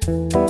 Música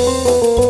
Música